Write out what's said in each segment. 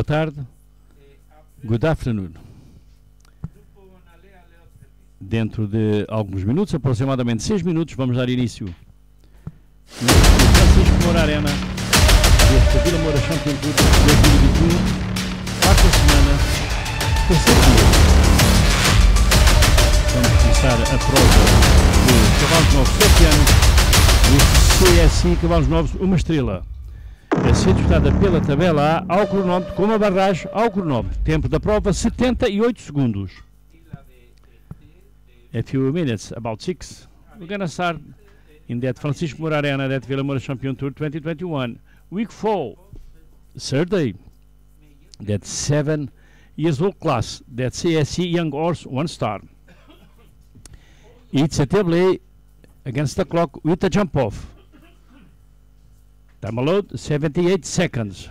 Boa tarde. Good afternoon. Dentro de alguns minutos, aproximadamente 6 minutos, vamos dar início no Francisco Moura Arena deste Vila Moura Champion Tour 2021, quarta semana, terceiro dia. Vamos começar a prova de cavalos novos 7 anos, do CSI Cavalos Novos, uma estrela a ser disputada pela tabela A ao cronómetro com uma barragem ao cronómetro. Tempo da prova 78 segundos. A few minutes, about six. We're to start in that Francisco Moura Arena, that Vila Champion Tour 2021. Week 4, Saturday. That 7 years old class, that CSC Young Horse, one star. It's a table A against the clock with a jump off. Time allowed 78 seconds.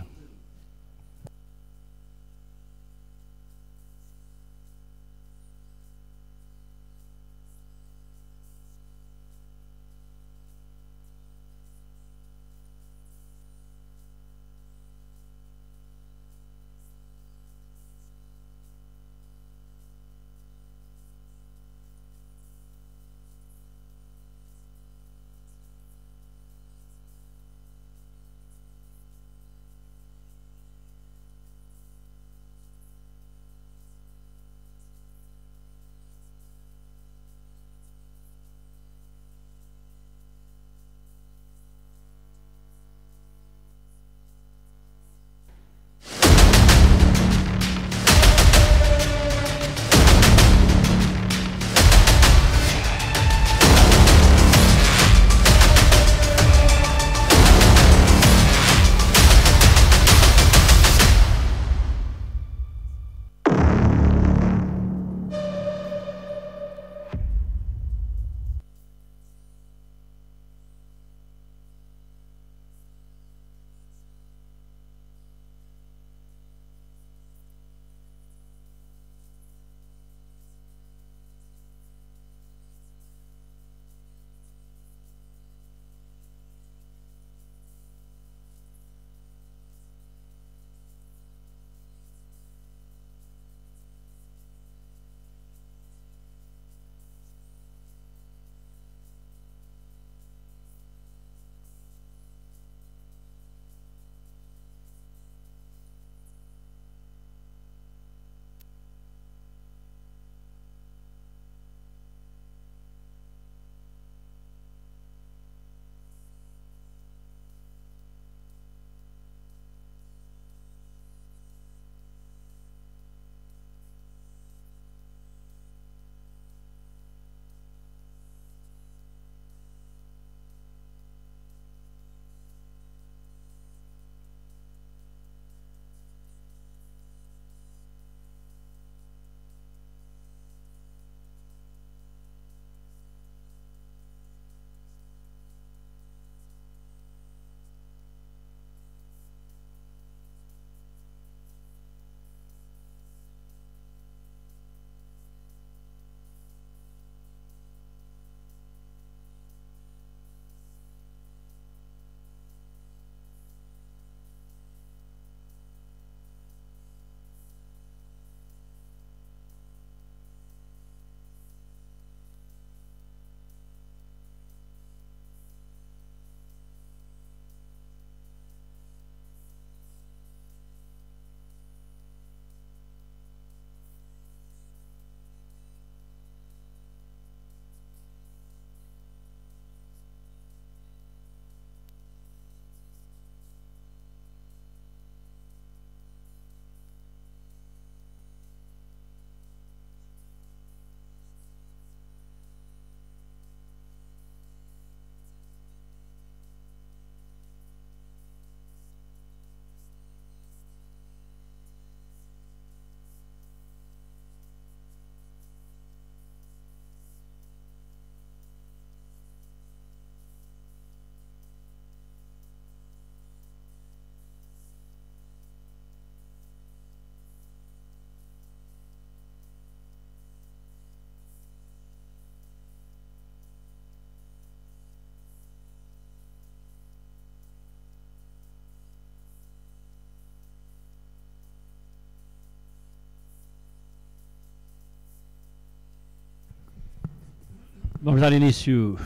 Vamos dar início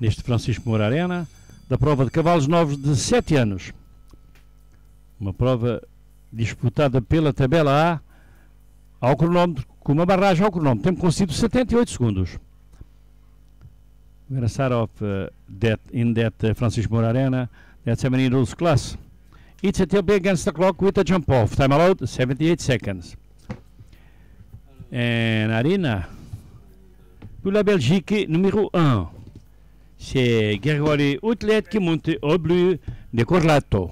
neste Francisco Moura Arena da prova de cavalos novos de 7 anos. Uma prova disputada pela tabela A ao cronómetro, com uma barragem ao cronómetro. Tempo conseguido 78 segundos. We're to start off uh, in that uh, Francisco Moura Arena, that 70 rules class. It's a tail against the clock with a jump off. Time allowed 78 seconds. And Arena, pour la Belgique, numéro 1, c'est Grégory Outlet qui monte au bleu de Corlato.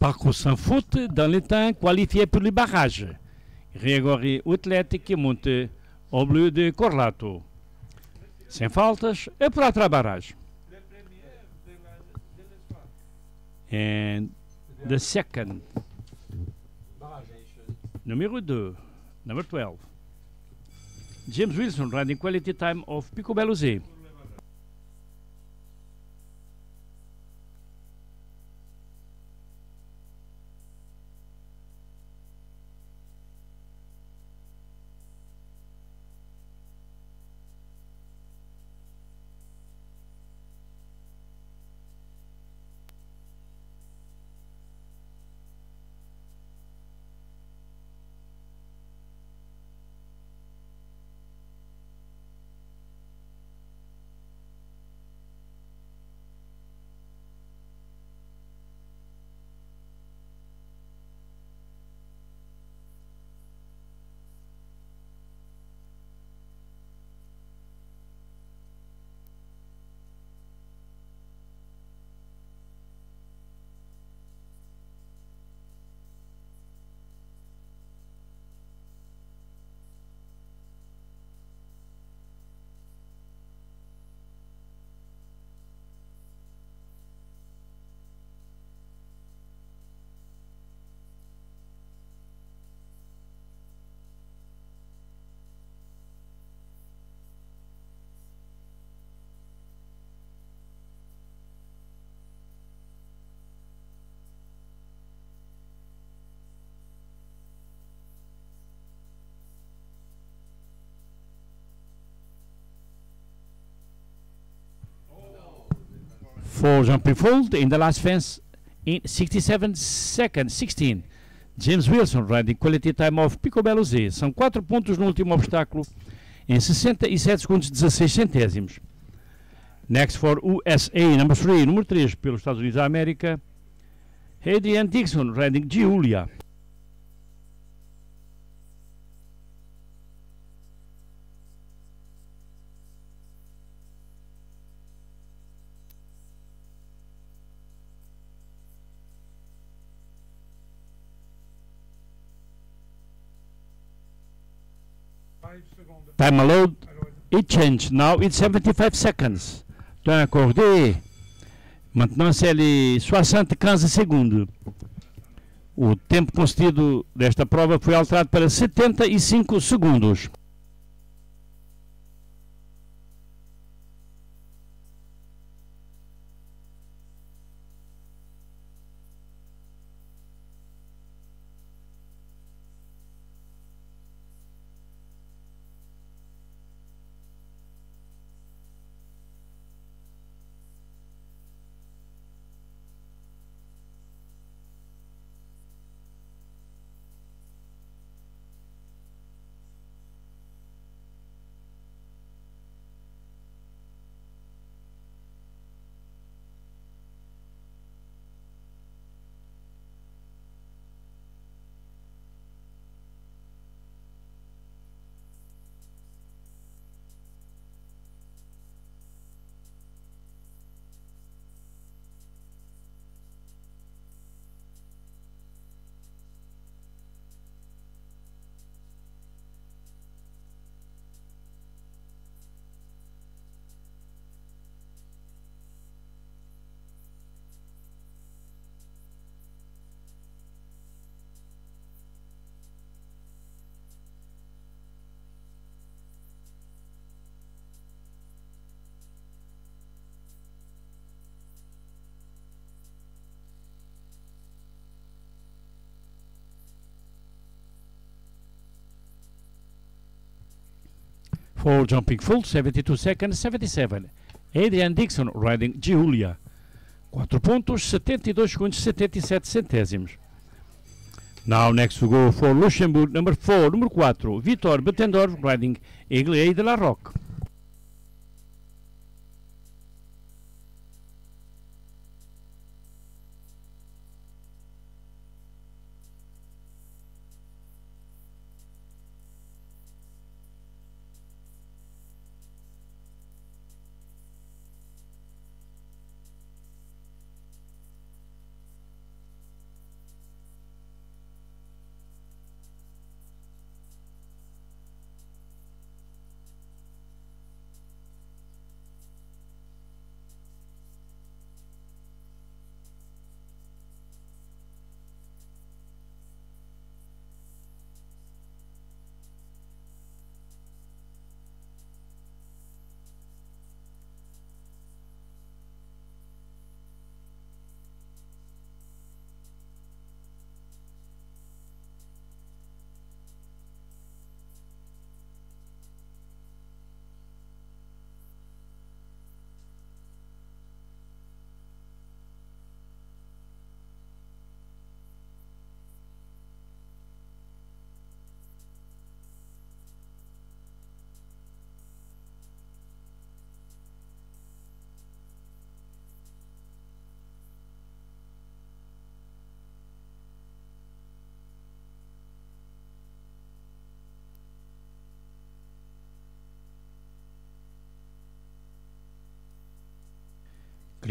Parcours sans faute dans le temps qualifié pour les barrages. Gregori Outlet monte ao bleu de Corlato. Sem faltas, é para outra barragem. And the second, número 2, number 12. James Wilson riding quality time of Picobello Z. for Jean-Pierre in the last fence in 67 seconds, 16. James Wilson riding quality time of Picobello Z. São 4 pontos no último obstáculo em 67 segundos 16 centésimos. Next for USA, number 3, número 3, pelos Estados Unidos da América. Adrian Dixon riding Giulia. Time allowed, it changed. Now it's 75 seconds. Tu as accordé. Maintenant, c'est les 75 segundos. O tempo concedido desta prova foi alterado para 75 segundos. For jumping full, 72 seconds, 77. Adrian Dixon riding Giulia. 4 pontos, 72 segundos, 77 centésimos. Now next to go for Luxembourg, number 4, número 4, Vitor Bettendorf riding Egle de la Roque.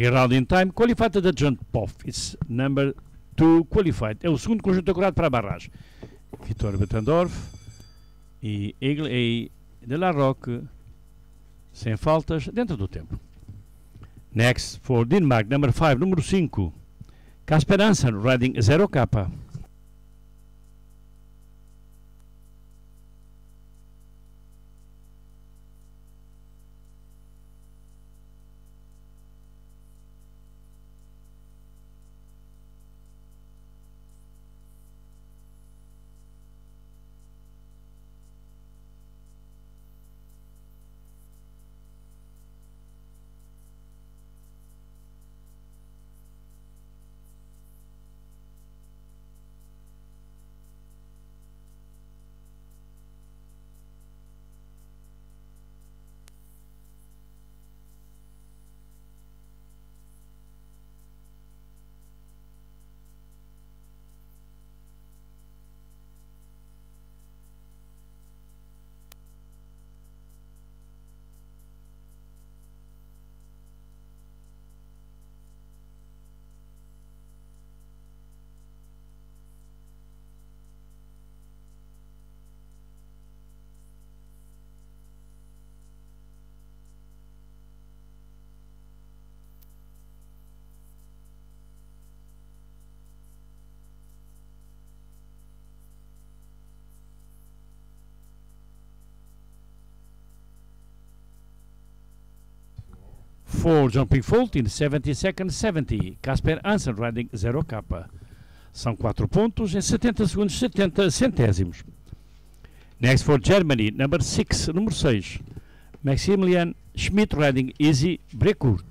Out in time, qualified the jump off. It's number two qualified. É o segundo conjunto decorado para a barragem. Vitor Betandorf e Egle de la Roque sem faltas dentro do tempo. Next for Denmark, number 5, número 5. Casper Hansen, riding 0K. For jumping fault in 70 seconds, 70. Casper Hansen riding 0K. São 4 pontos em 70 segundos, 70 centésimos. Next for Germany, number 6, número 6. Maximilian Schmidt riding easy, Brecourt.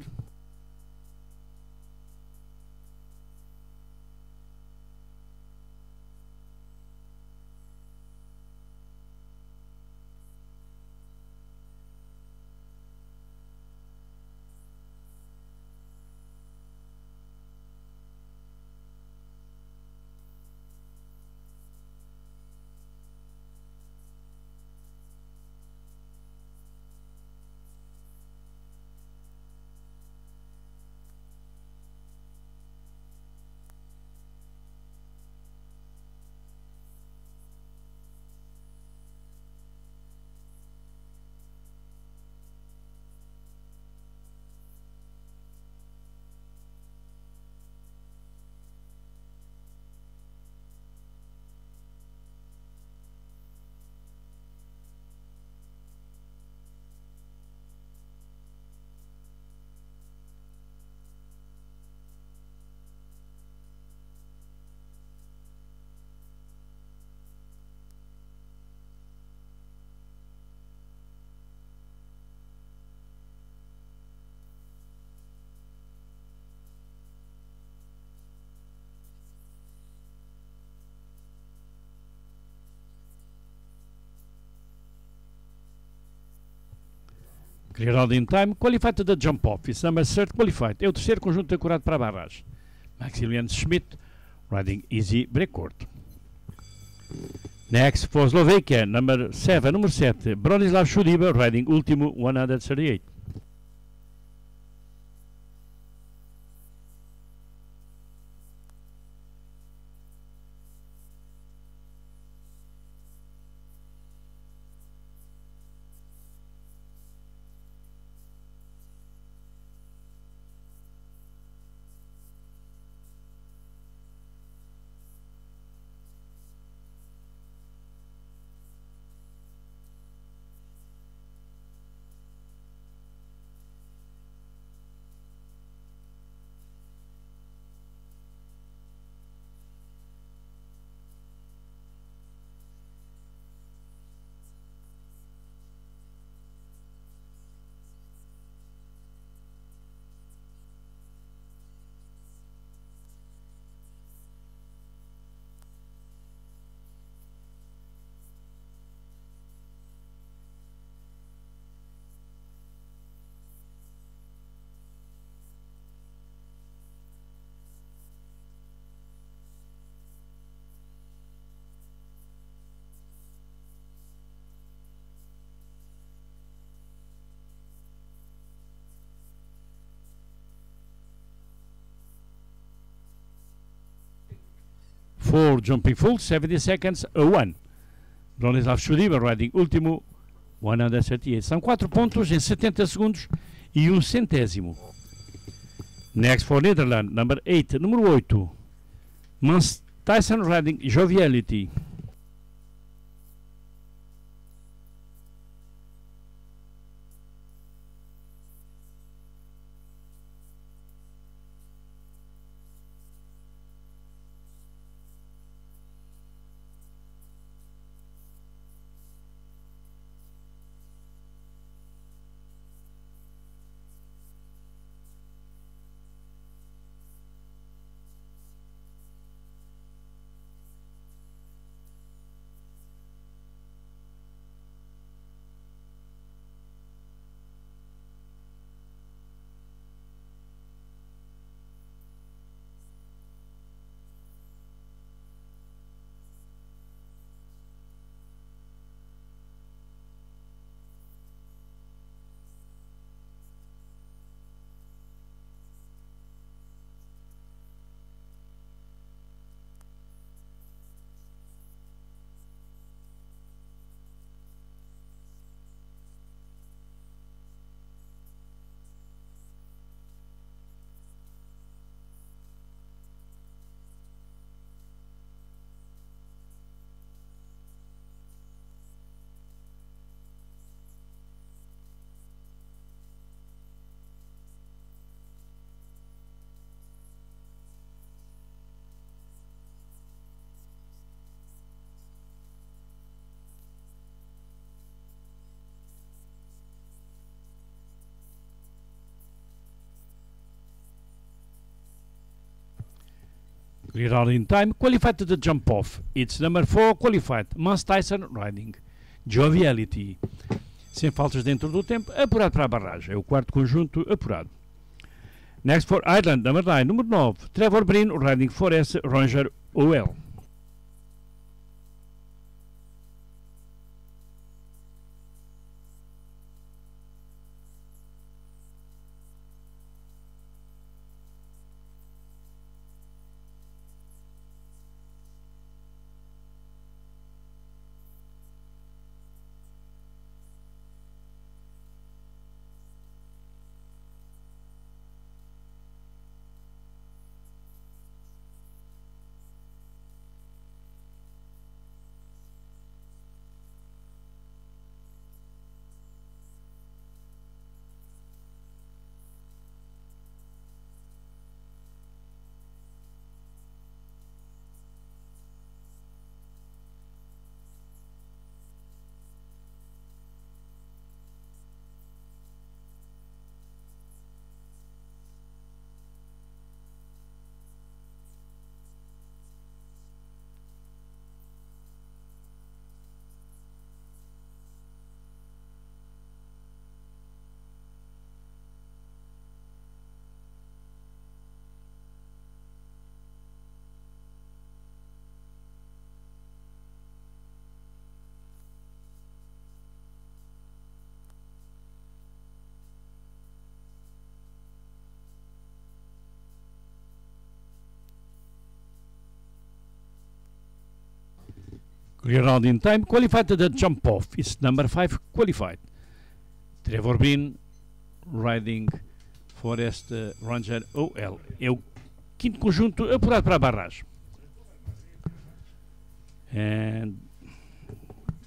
Clear in time, qualified to the jump off. Is number third qualified. É o terceiro conjunto decorado para a barragem. Maximilian Schmidt, riding easy breakcourt. Next for Slovakia, number 7, número 7, Bronislav Shudiba, riding último 138. For jumping full, 70 seconds, a 1. Bronislav Shudiba riding último, 138. São 4 pontos em 70 segundos e um centésimo. Next for Netherlands, number 8, número 8. Mans Tyson riding Joviality. Clear in time, qualified to the jump off. It's number 4 qualified, Mans Tyson Riding. Joviality. Sem faltas dentro do tempo, apurado para a barragem. É o quarto conjunto apurado. Next for Ireland, number 9. Número 9, Trevor Brin Riding Forest Ranger OL. Clear round in time, qualified to the jump off. It's number 5 qualified. Trevor Bean riding Forest uh, Ranger OL. É o quinto conjunto apurado para a barragem. And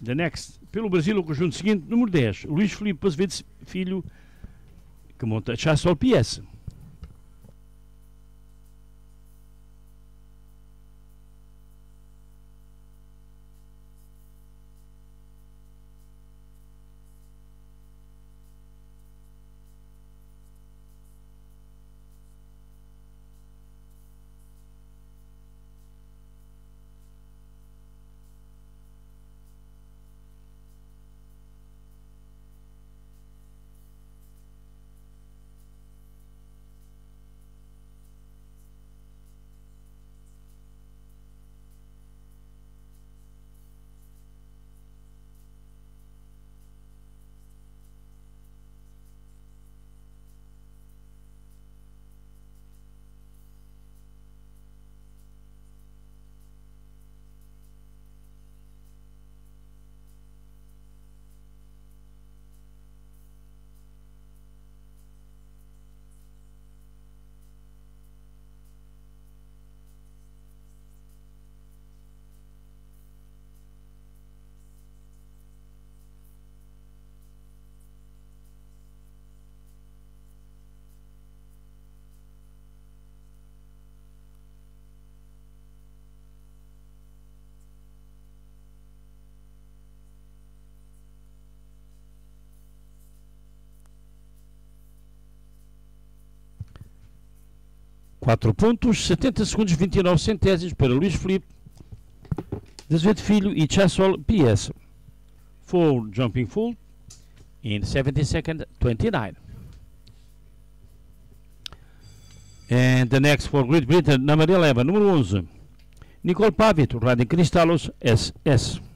the next, pelo Brasil, o conjunto seguinte, número 10, Luís Filipe Azevedo Filho, que monta Chassol PS. Quatro pontos, 70 segundos, 29 centésimos para Luís Felipe, Azevedo Filho e Chassol PS. For jumping full in 70 second 29. And the next for Great Britain, number 11, número 11, Nicole Pavitt, Riding Cristalos SS.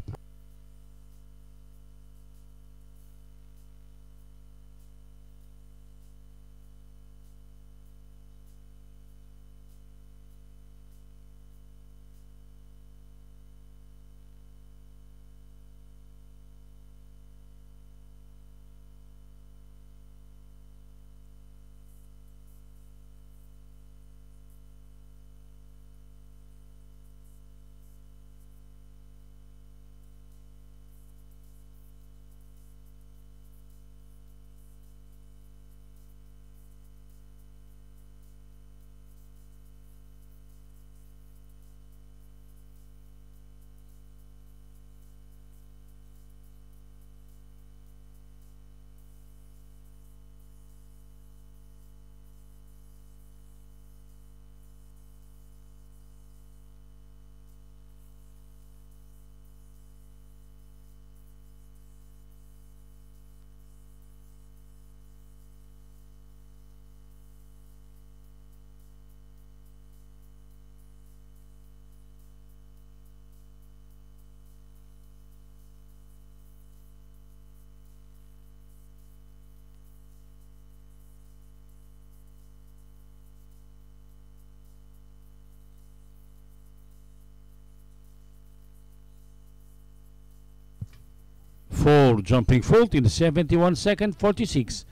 4, jumping fault in 71 second 46.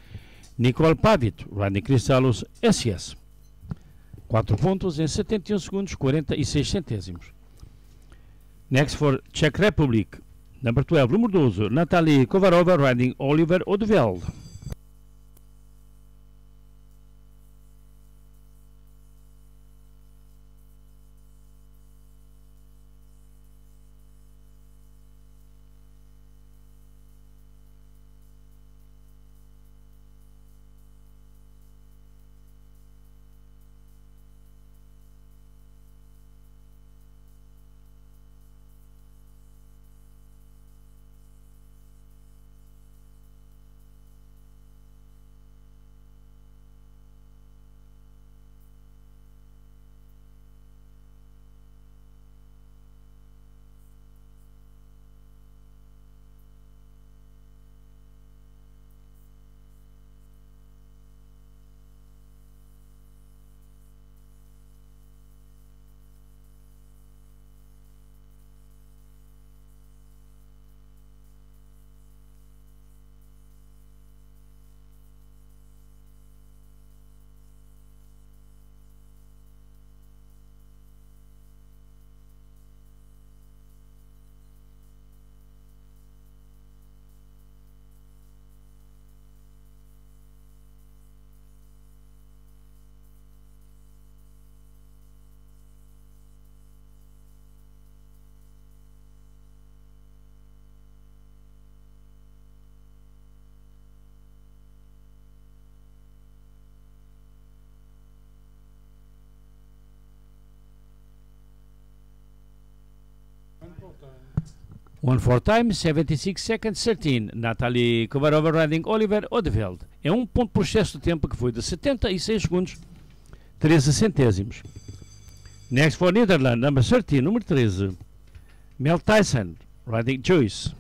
Nicole Pavitt, riding Cristallos SS. 4 pontos em 71 segundos 46 centésimos. Next for Czech Republic, number 12, número 12, Natalie Kovarova, riding Oliver Odeveld. One for time, 76 seconds, 13. Natalie Kovarova riding Oliver Odeveld. É um ponto por excesso de tempo que foi de 76 segundos, 13 centésimos. Next for Netherlands, number 13, número 13. Mel Tyson riding Joyce.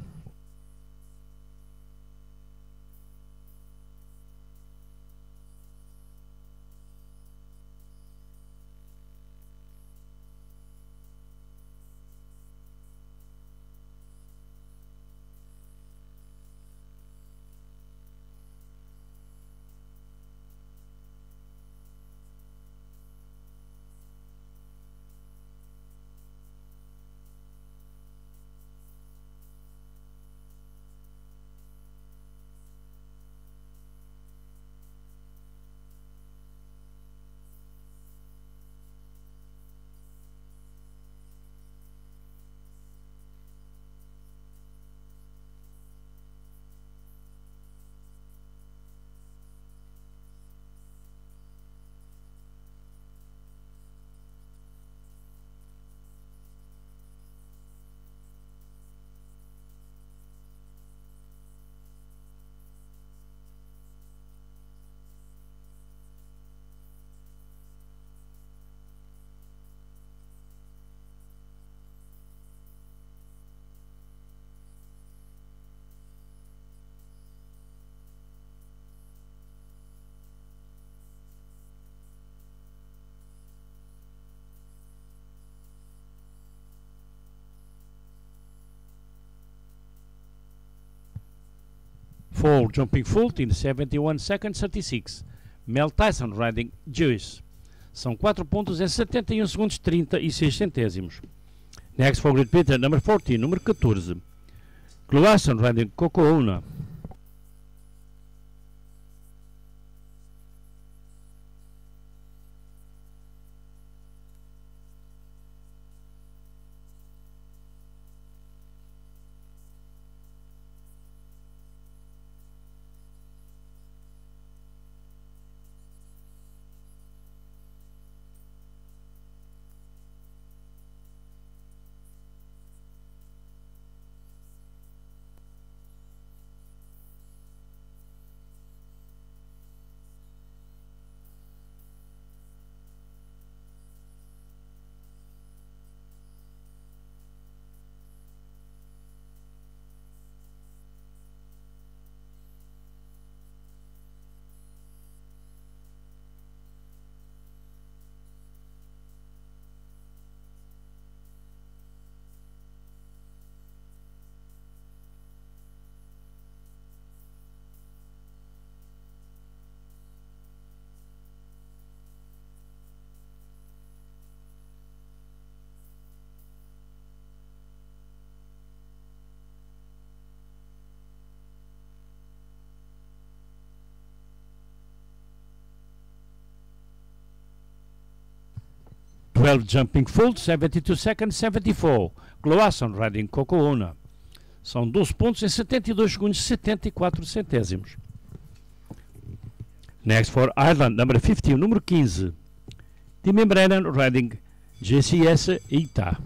Fall jumping full in 71 seconds 36. Mel Tyson riding Jewish. São 4 pontos em 71 segundos 36 centésimos. Next for Great Britain, number 14, número 14. Gluasson riding Cocoona. 12 jumping full, 72 seconds, 74. Gloasson riding Cocoona. São 12 pontos em 72 segundos, 74 centésimos. Next for Ireland, number 15, número 15. Timmy Brennan riding JCS Ita.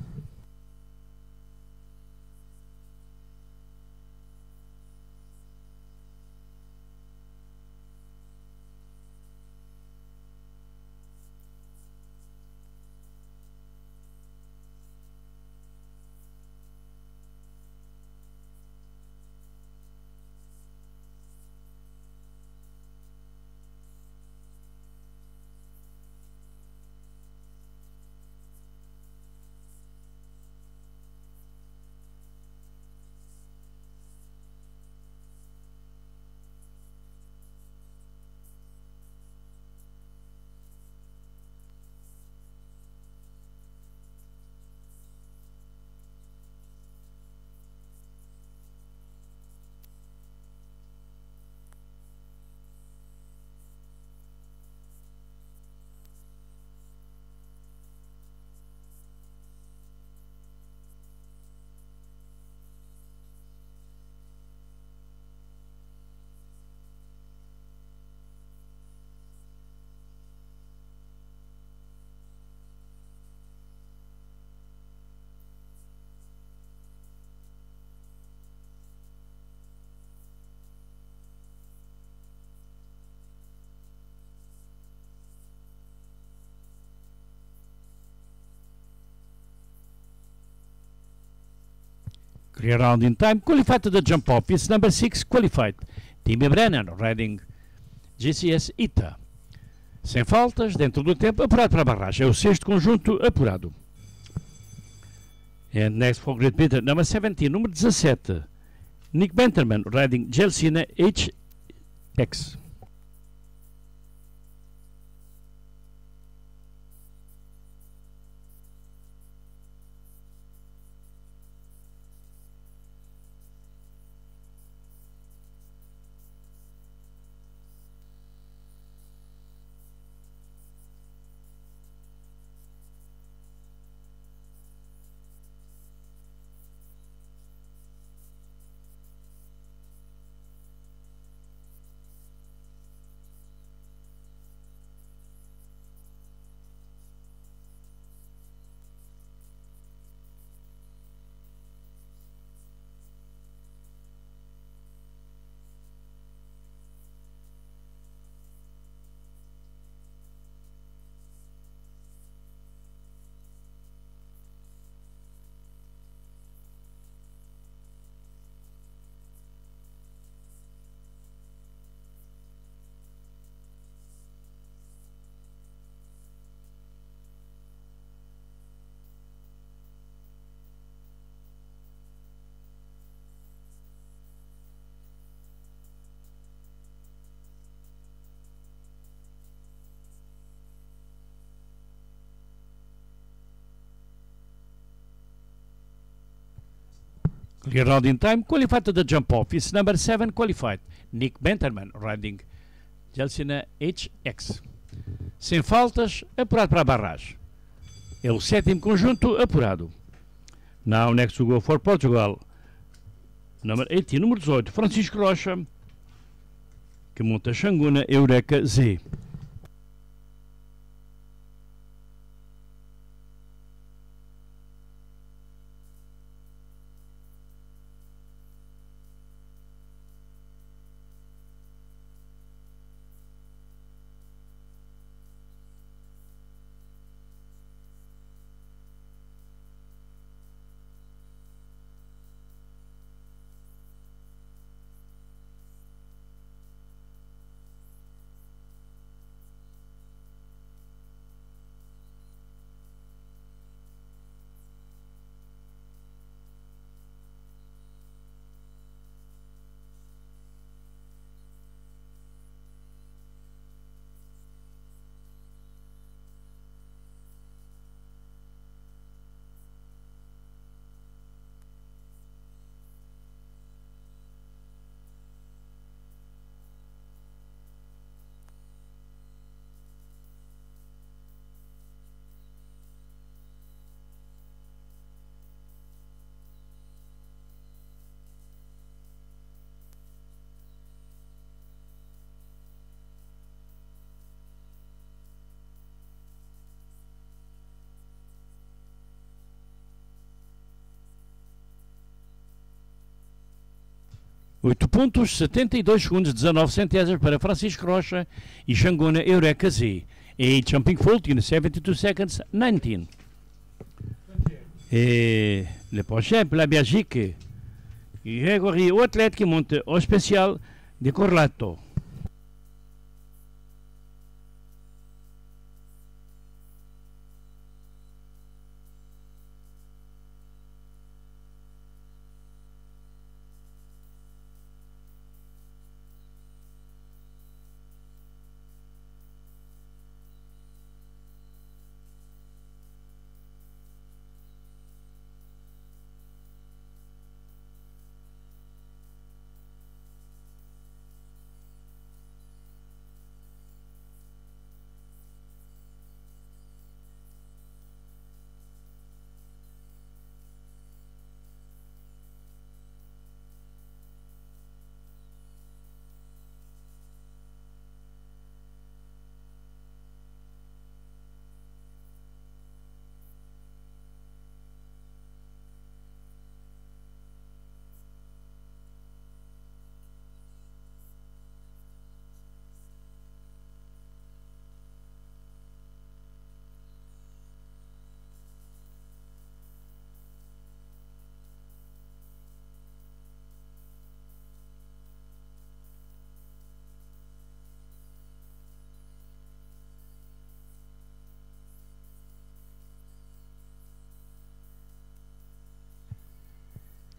Clear round in time. Qualified to the jump off is number 6 qualified. Timmy Brennan riding GCS ITA. Sem faltas, dentro do tempo, apurado para a barragem. É o sexto conjunto apurado. And next for Great Britain, number 17, número 17. Nick Benterman riding Gelsina HX. Clear round in time. Qualified to the jump off is number 7 qualified. Nick Benterman riding Gelsina HX. Sem faltas, apurado para a barragem. É o sétimo conjunto apurado. Now next to go for Portugal. Number 18, número 18, Francisco Rocha, que monta Xanguna Eureka Z. 8 pontos, 72 segundos, 19 centésimos para Francisco Rocha e Xangona Eureka Z. Et Jumping Fault in 72 seconds, 19. Et le prochain pour la Belgique, Grégory athlète qui monte au spécial de Corlato.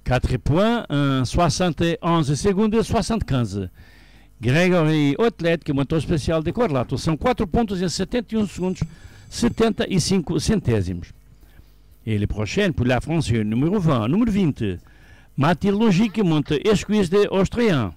Quatre points en 71 segundos e 75. Gregory Outlet, que montou especial de Corlato. São 4 pontos em 71 segundos, 75 centésimos. Et le prochain pour la France, numéro 20, numéro 20. Mathilde Logique qui monte de Austrien.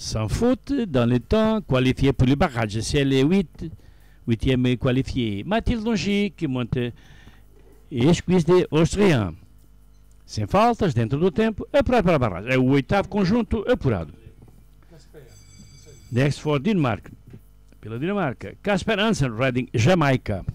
Sans faute dans le temps, qualifié pour le barrage. C'est le 8, 8e qualifié. Mathilde Longi, que monte esquis de Austrian. Sem faltas, dentro do tempo, apurado para a barragem. É o oitavo conjunto apurado. Next for Dinamarca. Pela Dinamarca. Casper Hansen, Reading, Jamaica.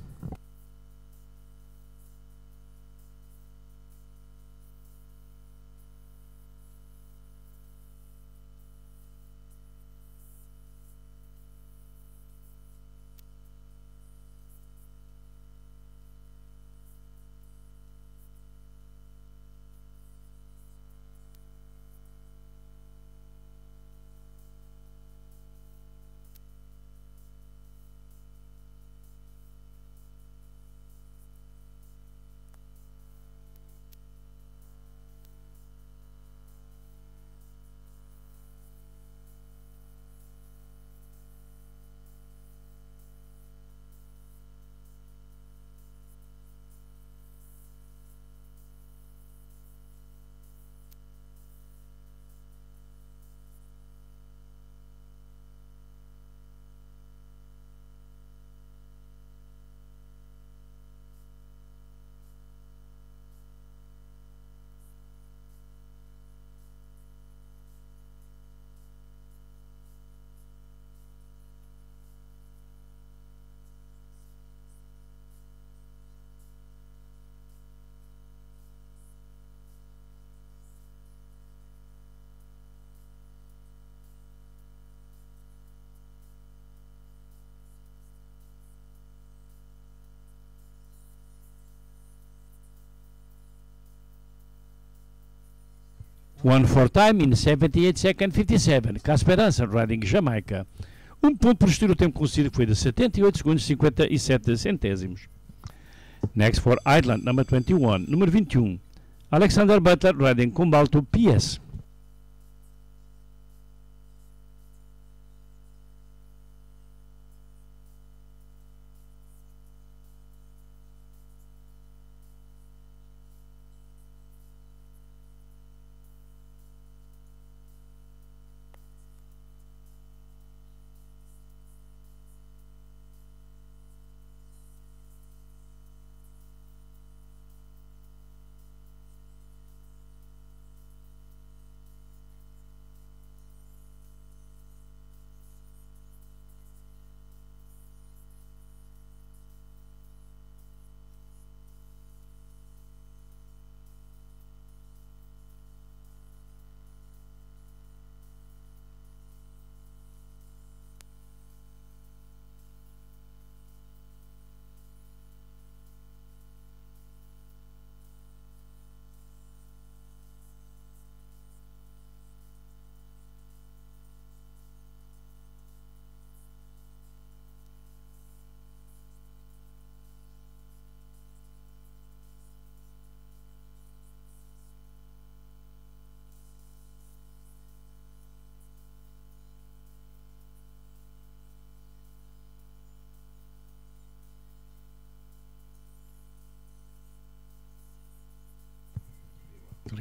One for time in 78 second 57. Casper Hansen riding Jamaica. Um ponto por estilo o tempo concedido foi de 78 segundos e 57 centésimos. Next for Ireland, number 21. Número 21. Alexander Butler riding Combalto PS.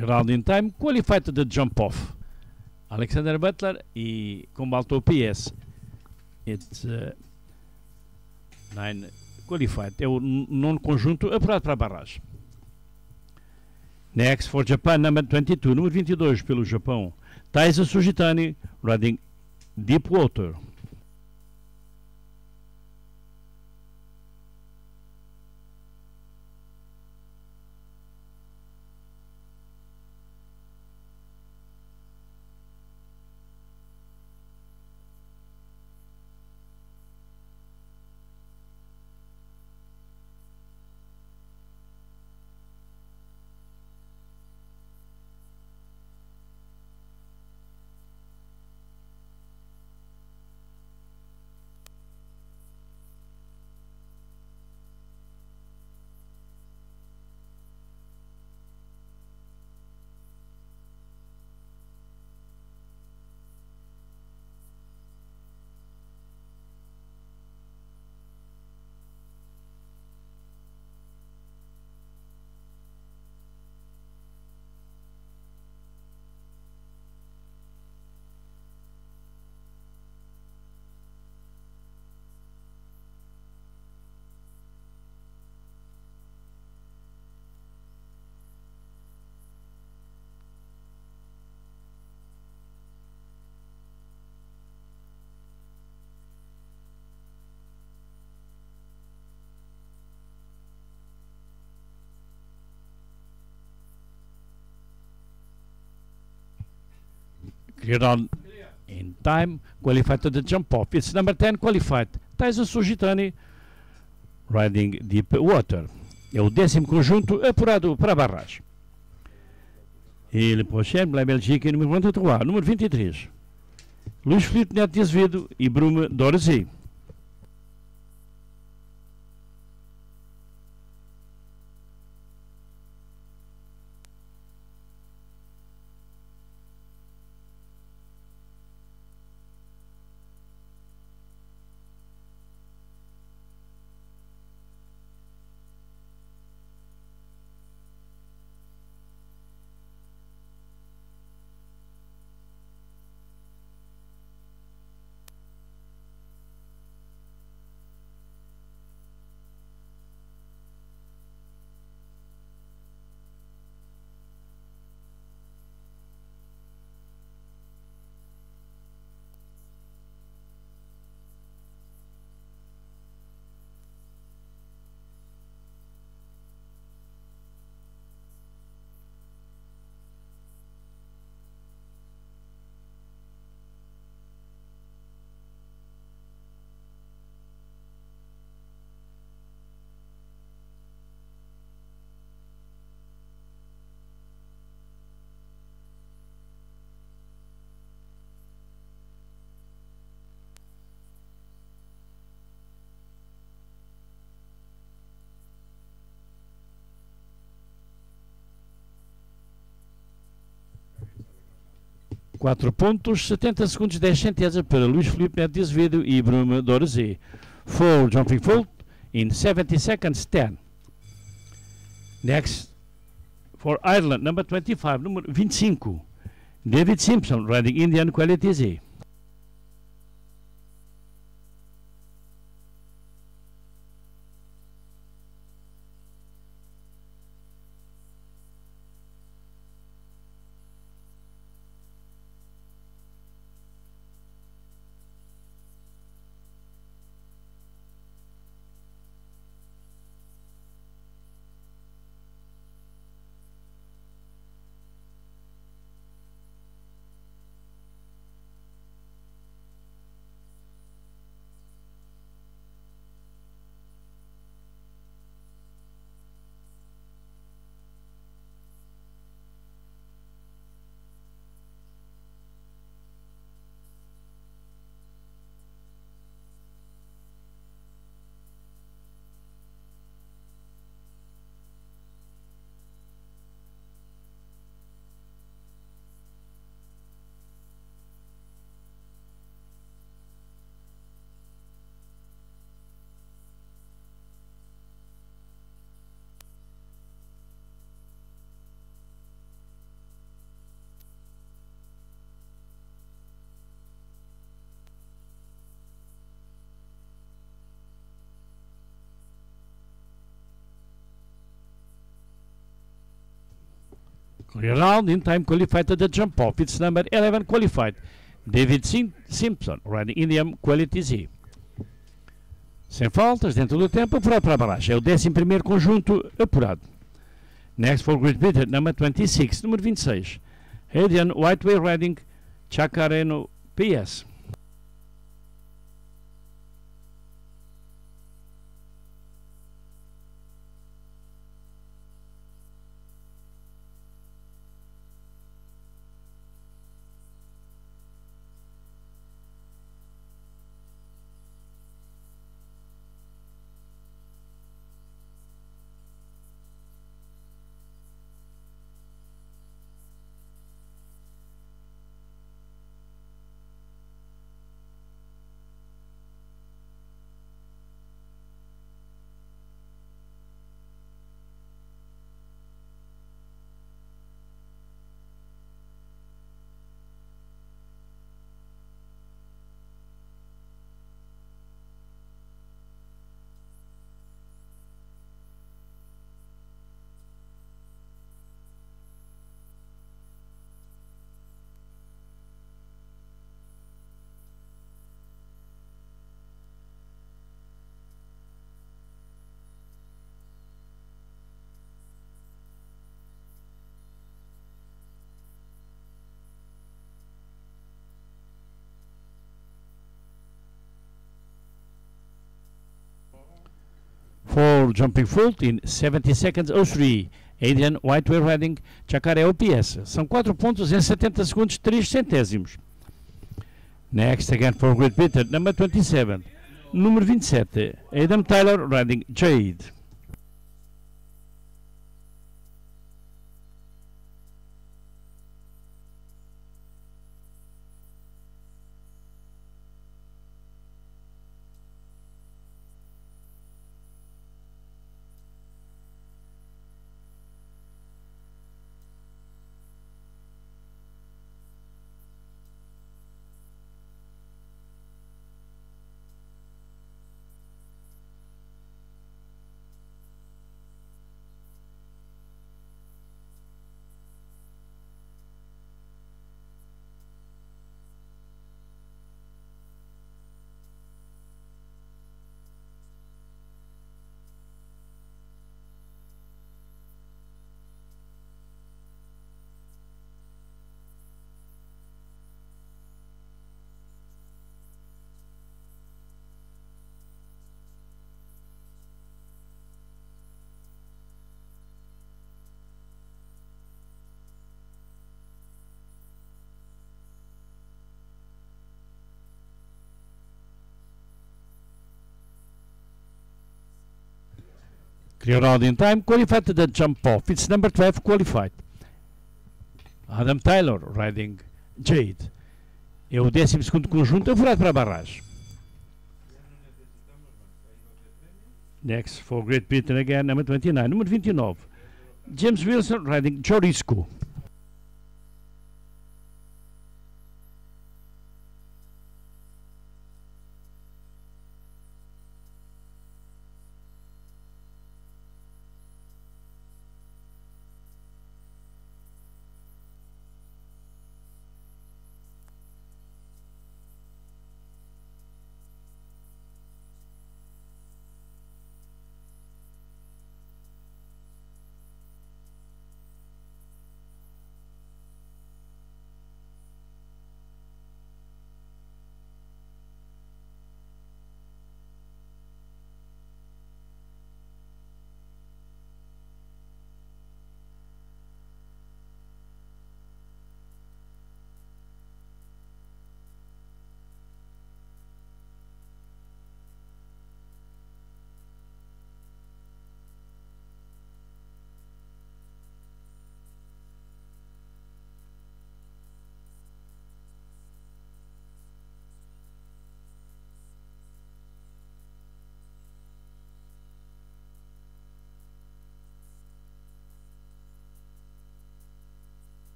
Round in time, qualified to the jump off. Alexander Butler e Combalto PS. It's uh, nine qualified. É o nono conjunto apurado para a barragem. Next for Japan, number 22, número 22 pelo Japão. Taisa Sujitani, riding Deep Water. On in time, qualified to the jump off. It's number 10 qualified, Tyson Sugitani, riding deep water. É o décimo conjunto apurado para a barragem. E le prochain, la Belgique, número 23, número 23. Luís Filipe Neto de Azevedo e Brume Dorzi. 4 pontos, 70 segundos, 10 centésimos para Luís Felipe Neto de Azevedo e Bruno Dorzé. For jumping full in 70 seconds, 10. Next, for Ireland, number 25, número 25, David Simpson, riding Indian Quality Z. round in time qualified to the jump off. It's number 11 qualified. David Sim Simpson, riding Indian Quality Z. Sem faltas, dentro do tempo, apurado para a barragem. É o 11 conjunto apurado. Next for Great Britain, number 26, número 26. Adrian Whiteway riding Chacareno PS. Jumping fault in 70 seconds 03. Adrian Whiteway Redding, Chacaré OPS. São 4 pontos em 70 segundos 3 centésimos. Next again for Great Britain, number 27. Número 27, Adam Tyler Redding Jade. Clear out in time, qualified to the jump off. It's number 12 qualified. Adam Tyler riding Jade. É o 12 conjunto avançado para a barragem. Next for Great Britain again, number 29. Número 29. James Wilson riding Jorisco.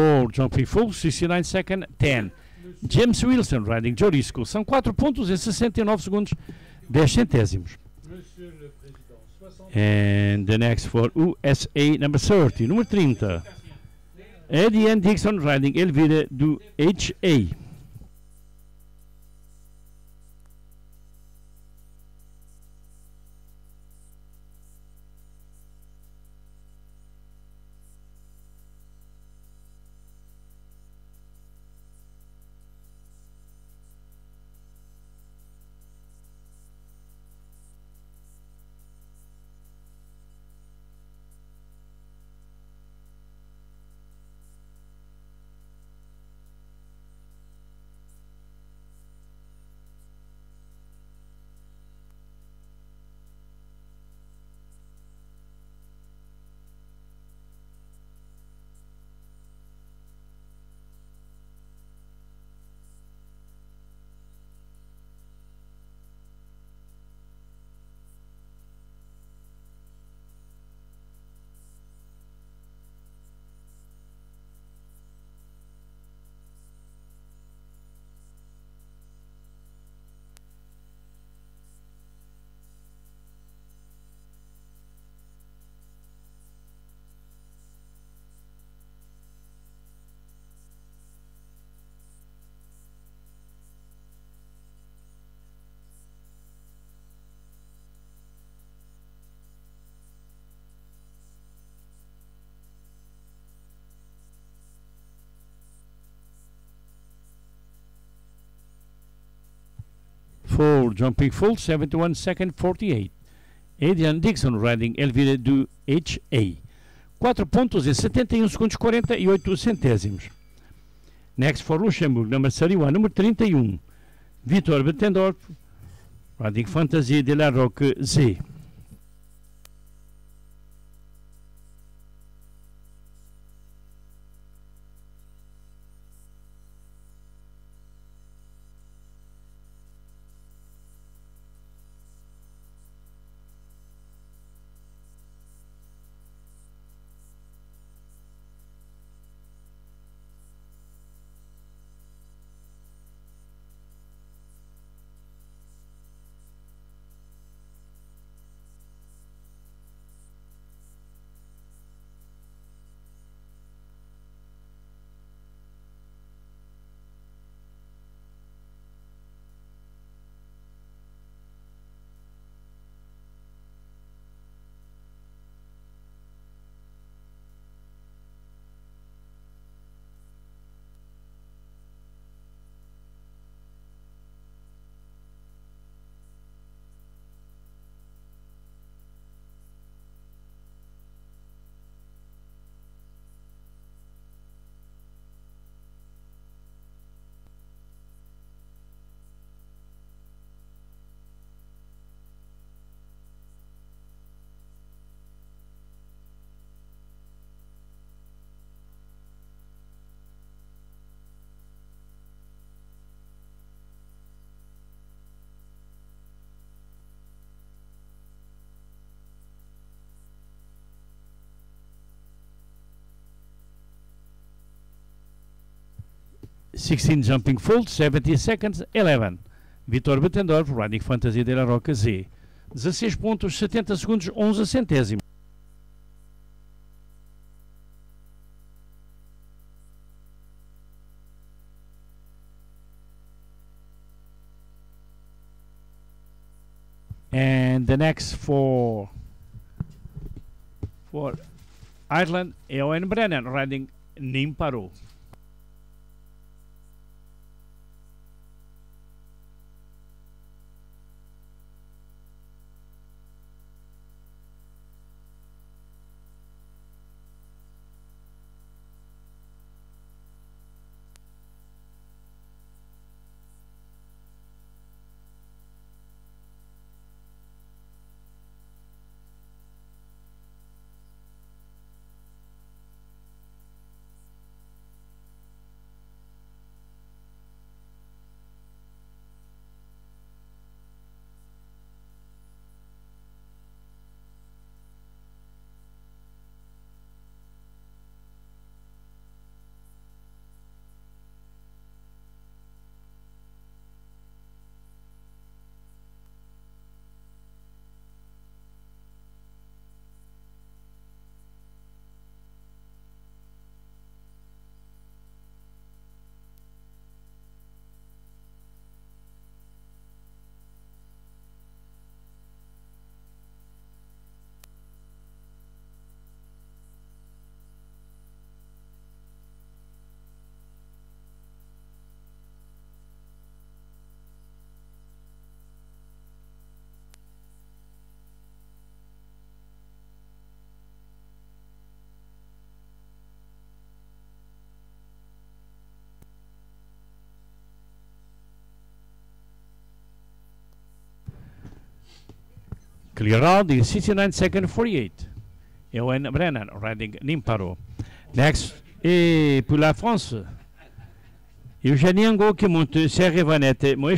For jumping full, 69 second, 10. James Wilson riding Jorisco. São 4 pontos em 69 segundos, 10 centésimos. And the next for USA number 30, número 30. Eddie N. Dixon riding Elvira do HA. For jumping full, 71 second 48. Adrian Dixon riding Elvira do HA. 4 pontos e 71 segundos 48 centésimos. Next for Luxembourg, number 31, número 31. Vitor Bettendorf, riding Fantasy de la Roque Z. 16 jumping full, 70 seconds, 11. Vitor Bettendorf, Riding Fantasy de la Roca Z. 16 pontos, 70 segundos, 11 centésimos. And the next for for Ireland, Eoin Brennan riding Nimparo. Clear round in 69 seconds 48. Ewen Brennan riding Nimparo. Next, et pour la France, Eugénie Angot qui monte Serre Vanette, moi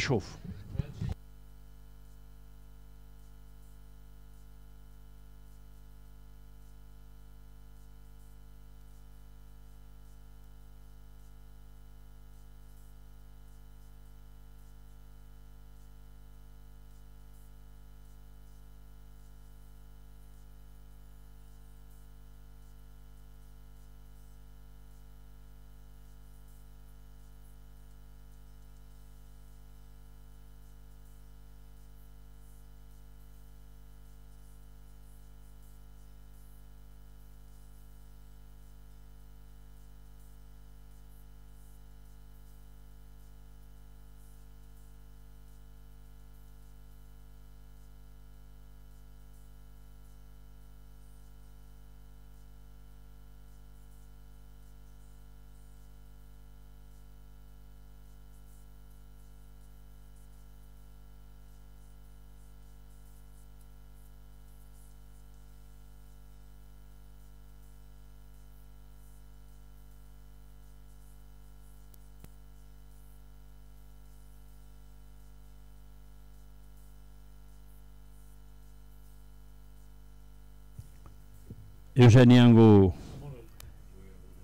Eugeniango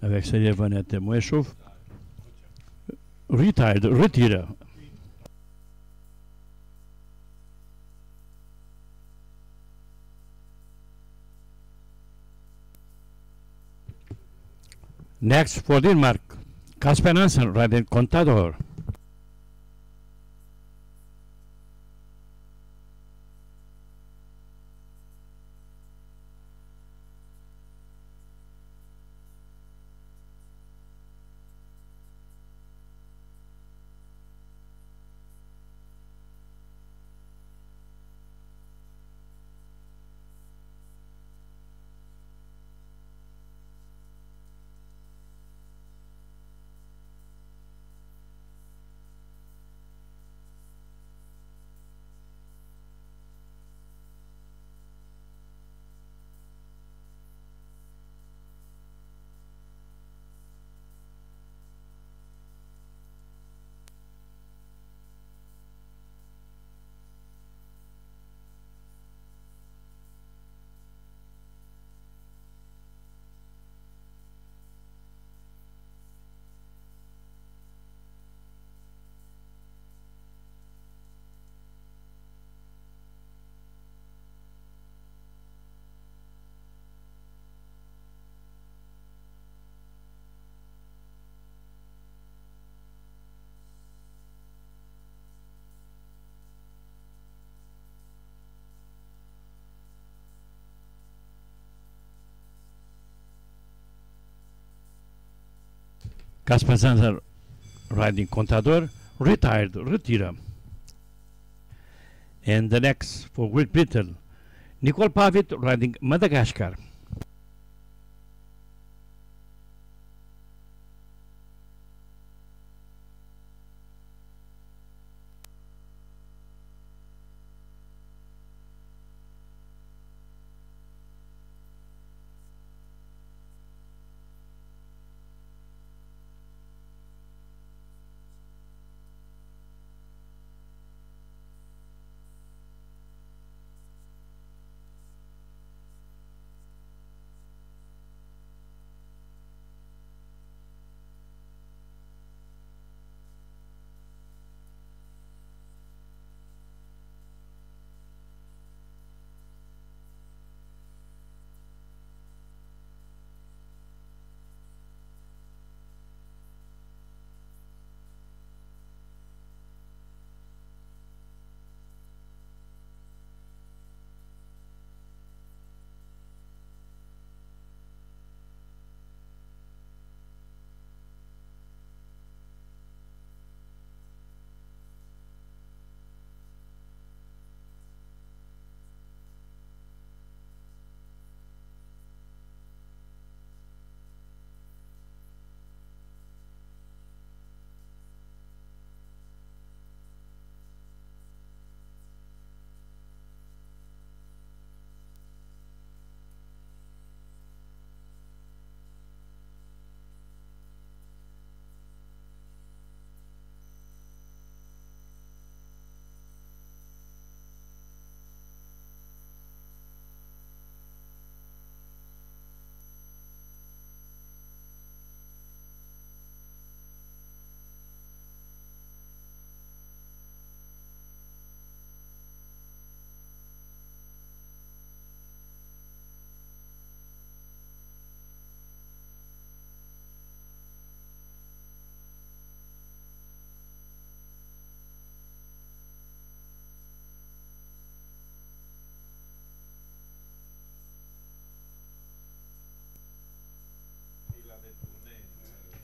avec ses téléphone témoin chauffe. Retired, retire. Next for Denmark, Kasper Nansen, Raven Contador. Casper Zanzer riding Contador, retired, retira. And the next for Great Britain, Nicole Pavitt riding Madagascar.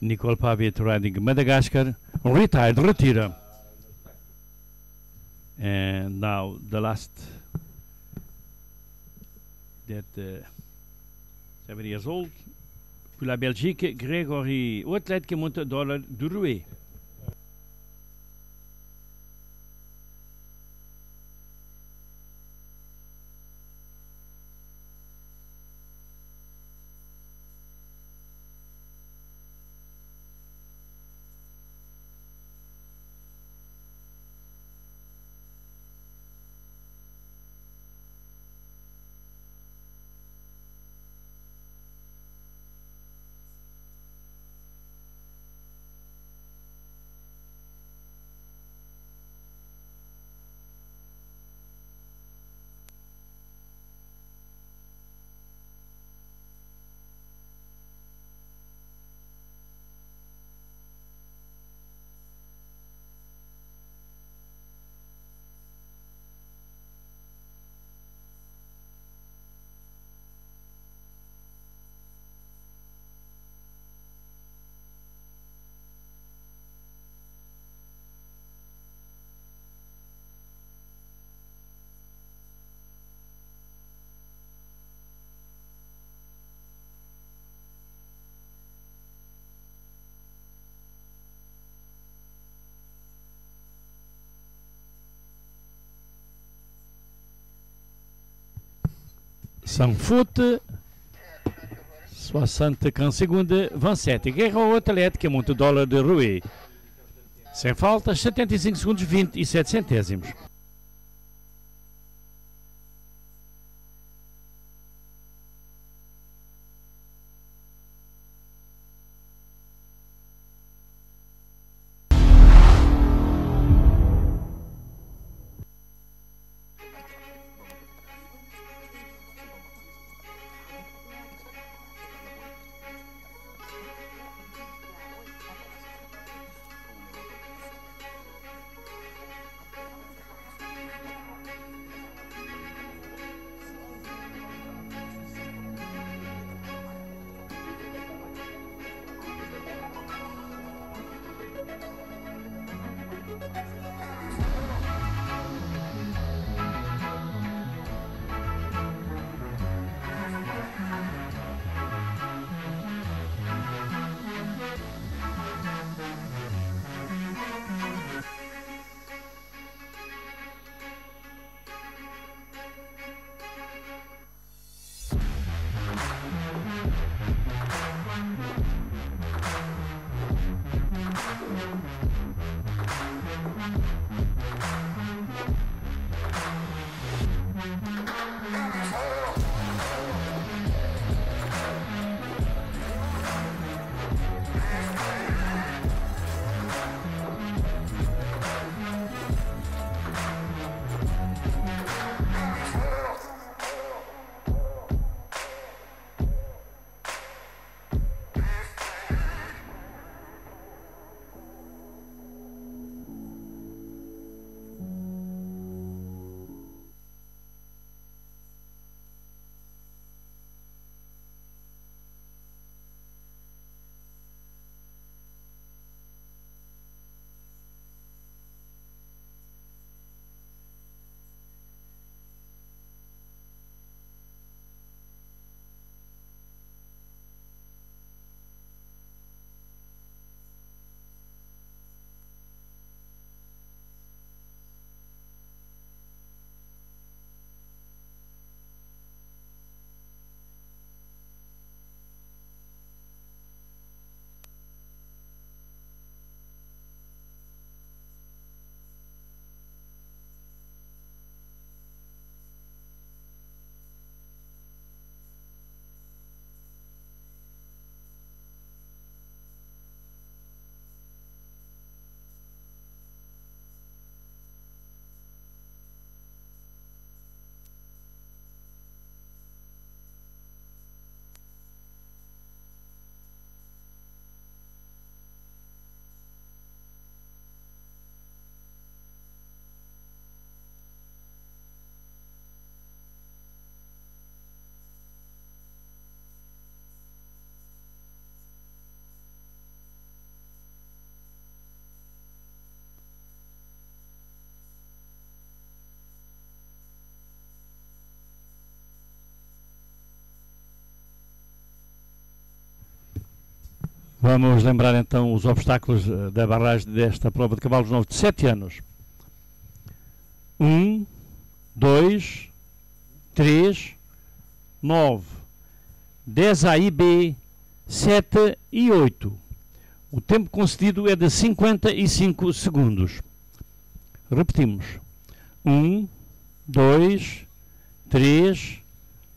Nicole Pavitt riding Madagascar, retired, retira. And now the last that uh, seven years old. Pour la Belgique, Grégory, athlète qui monte dans le Sans faute, 60 segundos, 27. Guerra ao Atlético, muito dólar de Rui. Sem faltas, 75 segundos, 27 centésimos. Vamos lembrar então os obstáculos eh, da barragem desta prova de cavalos novos de 7 anos. 1, 2, 3, 9, 10 A e B, 7 e 8. O tempo concedido é de 55 segundos. Repetimos. 1, 2, 3,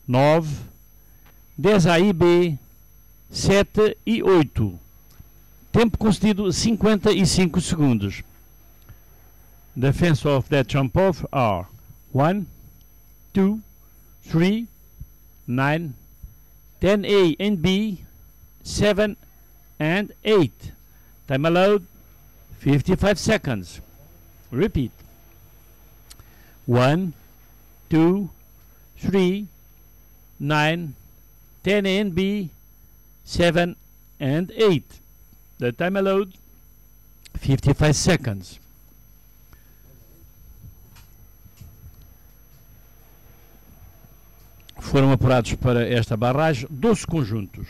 9, 10 A e B, 7 e 8. Tempo concedido 55 segundos. The fence of that jump off are 1, 2, 3, 9, 10 A and B, 7 and 8. Time allowed 55 seconds. Repeat. 1, 2, 3, 9, 10 A and B, 7 and 8. The time allowed 55 seconds. Foram apurados para esta barragem 12 conjuntos.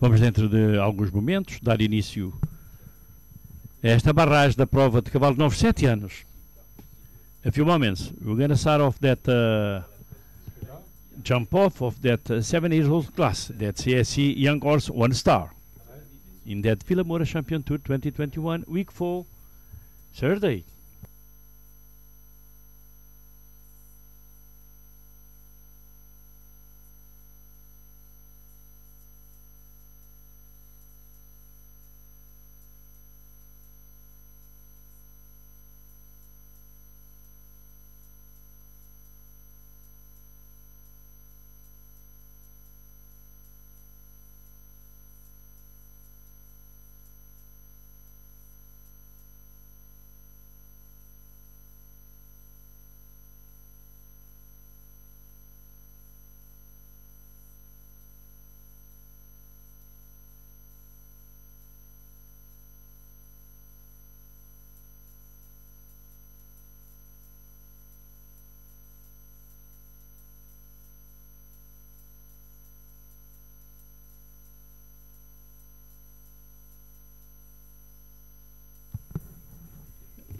Vamos, dentro de alguns momentos, dar início a esta barragem da prova de cavalos novos, 7 anos. A few moments, we're going to start off that uh, jump off of that uh, 7 years old class, that CSC Young Horse One Star, in that Villa Champion Tour 2021, week 4, Saturday.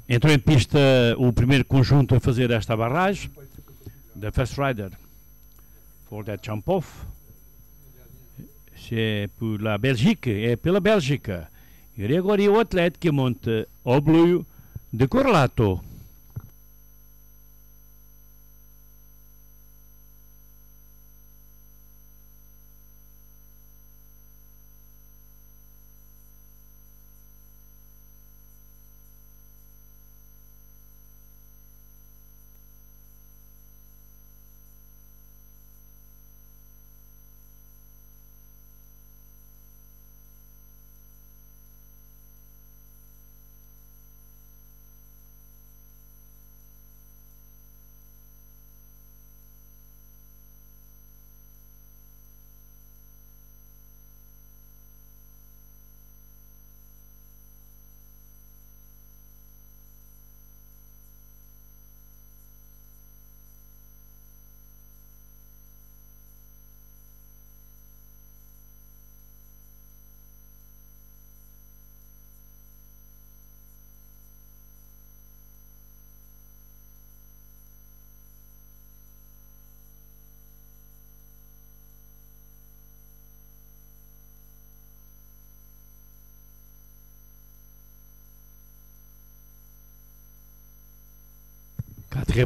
Entrou em pista o primeiro conjunto a fazer esta barragem, the first rider for that jump off. C'est pour la Belgique, é pela Bélgica. E agora é o atleta que monta ao Blue de Corlato.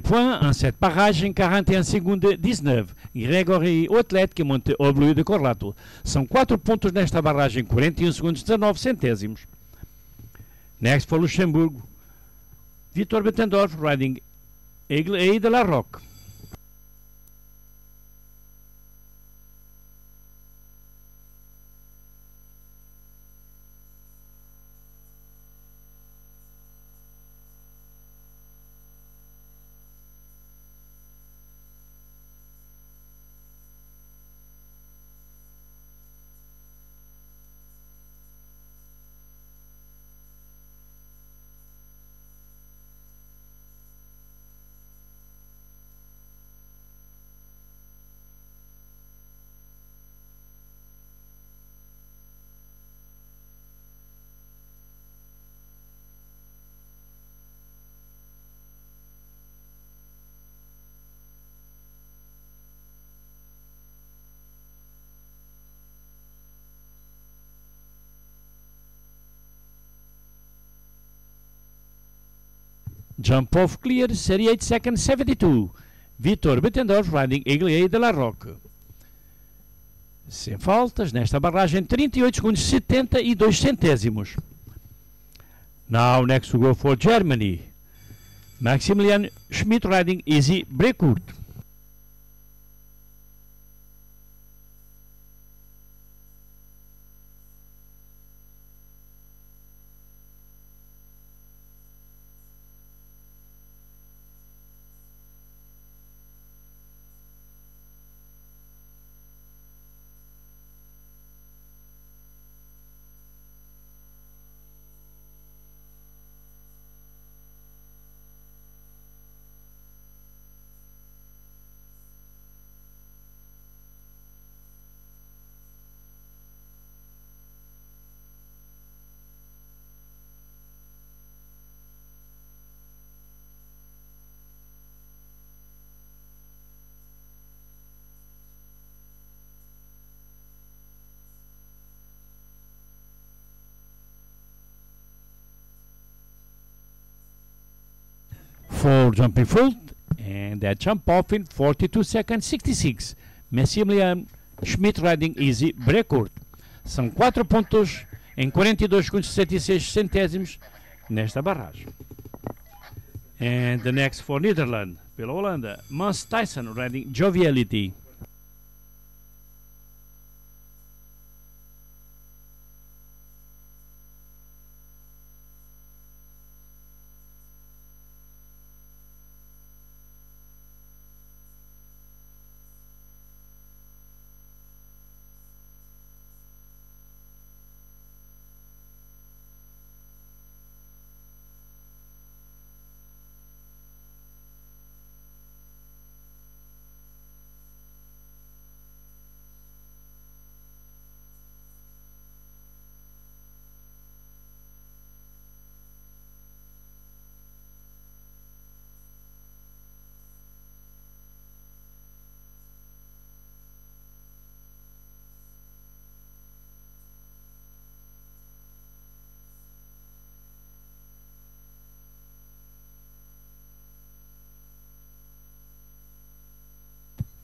Points en cette paragem 41 segundos 19. Gregory, o atleta que monte o Blue de Corlato. São 4 pontos nesta barragem, 41 segundos 19 centésimos. Next for Luxemburgo. Vitor Bettendorf riding Aigle A de la Roque. Jump off clear, 38 seconds 72. Vitor Bettendorf riding Eagle de la Roque. Sem faltas, nesta barragem 38 segundos 72 centésimos. Now next to go for Germany. Maximilian Schmidt riding Easy Breakwood. For jumping full and that jump off in 42 seconds 66 Maximilian Schmidt riding easy record são 4 pontos em 42 segundos 66 centésimos nesta barragem. And the next for Netherlands pela Holanda Mans Tyson riding Joviality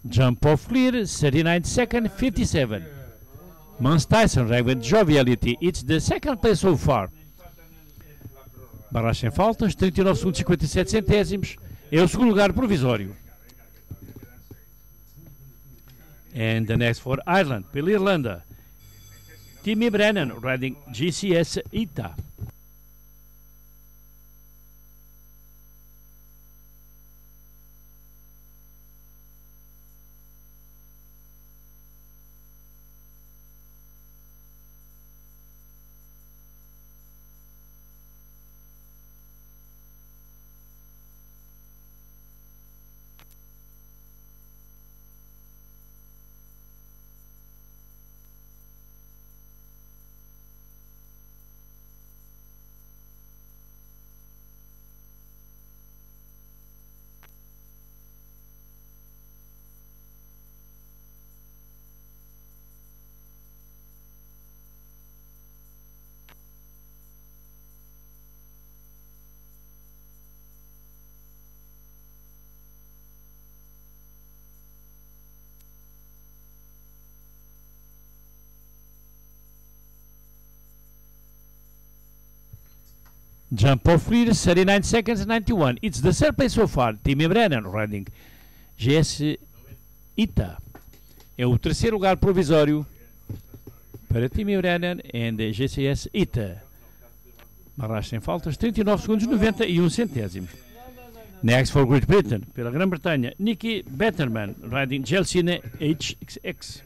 Jump off clear, 39 second, 57. Mans Tyson with joviality. It's the second place so far. Barragem faltas, 39 segundos e 57 centésimos. É o segundo lugar provisório. And the next for Ireland, pela Irlanda. Timmy Brennan riding GCS ITA. Jump off lead, 39 seconds, 91. It's the third place so far. Timmy Brennan riding GS ITA. É o terceiro lugar provisório para Timmy Brennan and GCS ITA. Barragem sem faltas, 39 segundos, 91 centésimos. Next for Great Britain, pela Grã-Bretanha, Nicky Betterman riding Gelsine HXX.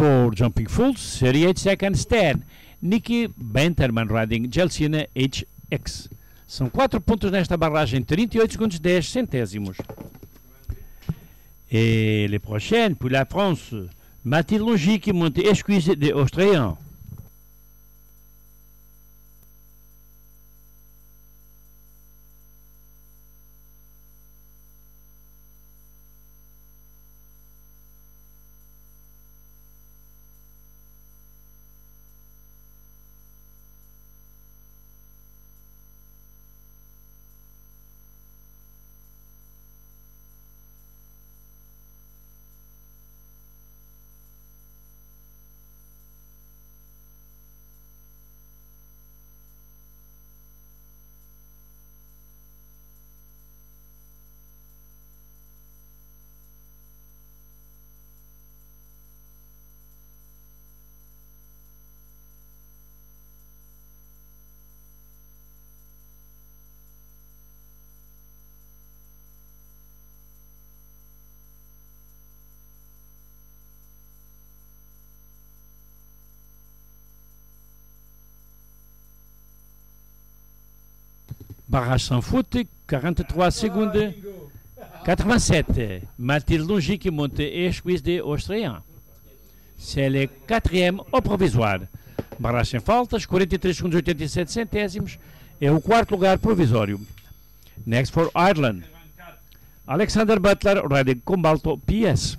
For jumping fools, 38 seconds 10. Nicky Benterman riding Gelsina HX. São 4 pontos nesta barragem, 38 segundos 10 centésimos. Et les prochaines pour la France, Mathilde Longy monte Esquisse des Australiens. Barrage sans faute, 43 secondes, 87. Mathilde Longy qui monte et squeeze des Australiens. C'est le quatrième au provisoire. Barrage sem faltas, 43 segundos 87 centésimos. É o quarto lugar provisório. Next for Ireland. Alexander Butler, riding Combalto PS.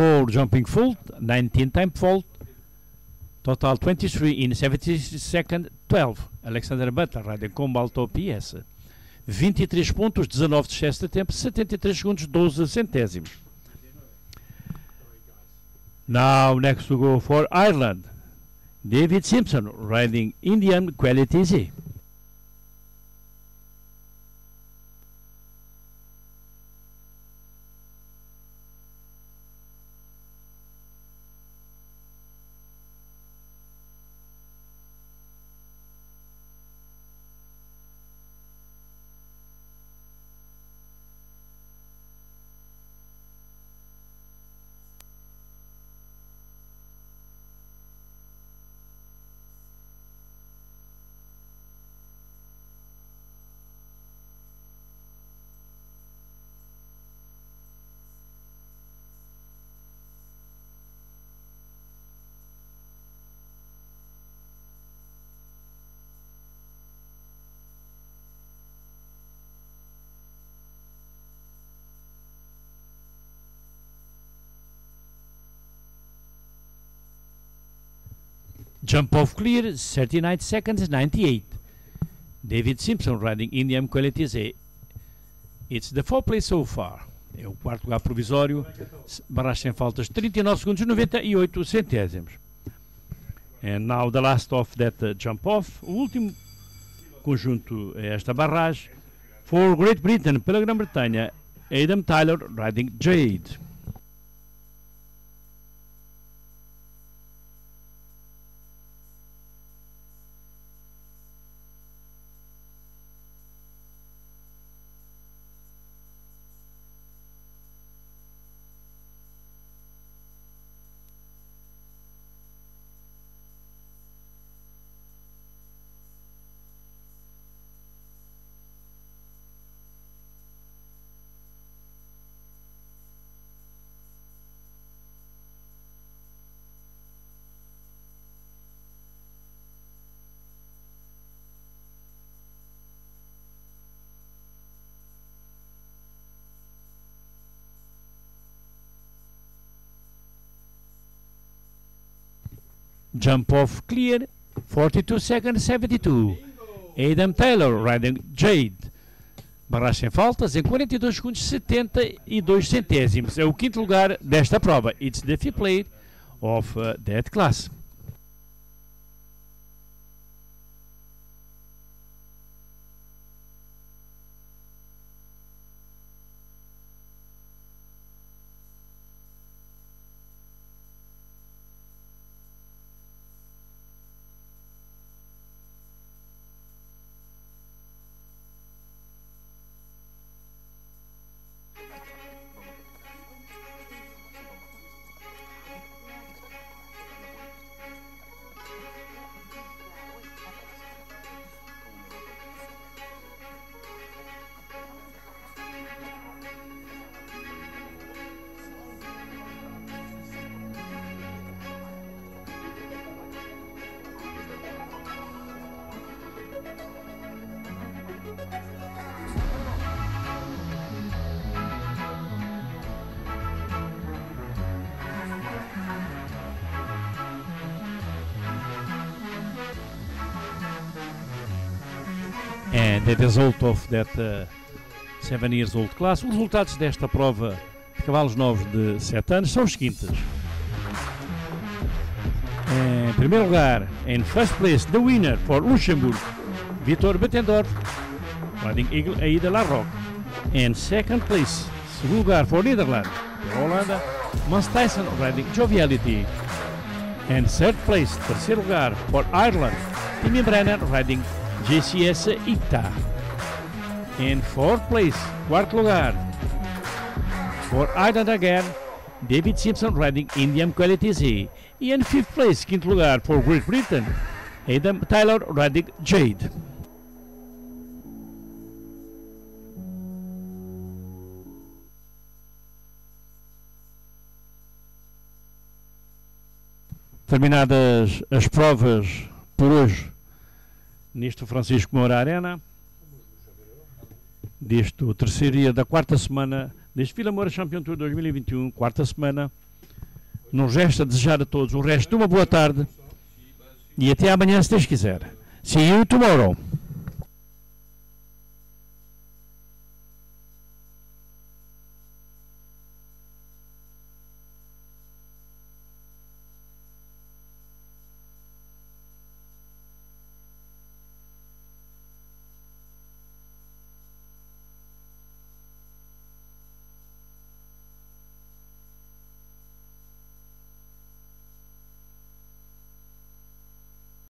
For jumping full, 19 time fault, total 23 in 70 second 12. Alexander Butler riding com Balto PS. 23 pontos, 19 de excesso de tempo, 73 segundos, 12 centésimos. Now next to go for Ireland. David Simpson riding Indian Quality Z. Jump off clear, 39 seconds, 98. David Simpson riding Indian Quality Z. It's the four place so far. É o quarto lugar provisório, barragem sem faltas, 39 segundos, 98 centésimos. And now the last of that uh, jump off, o último conjunto é esta barragem. For Great Britain, pela Grã-Bretanha, Adam Tyler riding Jade. Jump off clear, 42 seconds, 72. Adam Taylor riding Jade. Barragem sem faltas em 42 segundos, 72 centésimos. É o quinto lugar desta prova. It's the fifth plate of uh, that class. That uh, seven years old class. Os resultados desta prova de cavalos novos de 7 anos são os seguintes. Em primeiro lugar, in first place, the winner for Luxembourg, Vitor Bettendorf, riding Eagle Aida Larroque. In second place, segundo lugar for Netherlands, Holanda, Mans Tyson riding Joviality. And third place, terceiro lugar for Ireland, Timmy Brenner riding GCS Ita. In fourth place, quarto lugar, for Ireland again, David Simpson riding Indian Quality Z. E in fifth place, quinto lugar, for Great Britain, Adam Tyler riding Jade. Terminadas as provas por hoje neste Francisco Moura Arena, deste terceiro dia da quarta semana deste Vila Moura Champion Tour 2021, quarta semana, Nos resta desejar a todos o resto de uma boa tarde e até amanhã, se Deus quiser. See you tomorrow.